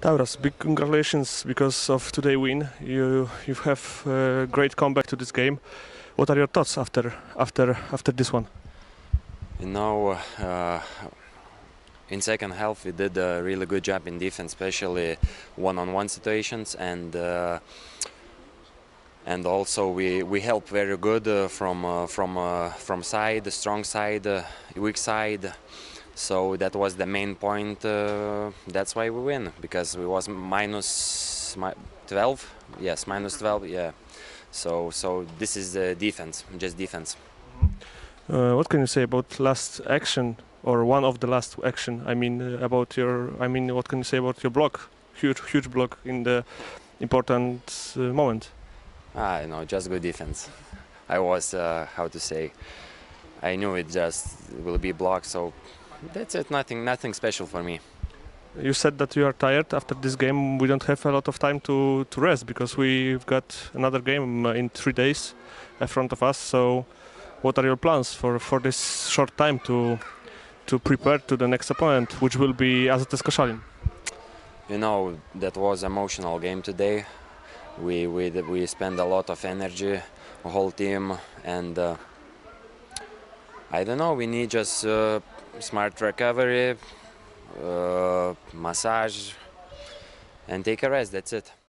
Tauras, big congratulations because of today win. You you have a great comeback to this game. What are your thoughts after after after this one? You know, uh, in second half we did a really good job in defense, especially one-on-one situations, and uh, and also we we help very good uh, from uh, from uh, from side, strong side, uh, weak side. So that was the main point. Uh, that's why we win because we was minus mi- 12. Yes, minus 12. Yeah. So so this is the defense, just defense. Uh, what can you say about last action or one of the last action? I mean uh, about your. I mean what can you say about your block? Huge huge block in the important uh, moment. Ah, no, just good defense. I was uh, how to say. I knew it just will be blocked, so that's it. Nothing, nothing special for me. You said that you are tired after this game. We don't have a lot of time to, to rest because we've got another game uh, in three days in front of us. So, what are your plans for, for this short time to to prepare to the next opponent, which will be AZS Koszalin? You know that was emotional game today. We we we spend a lot of energy, whole team, and uh, I don't know. We need just uh, smart recovery, uh, massage, and take a rest. That's it.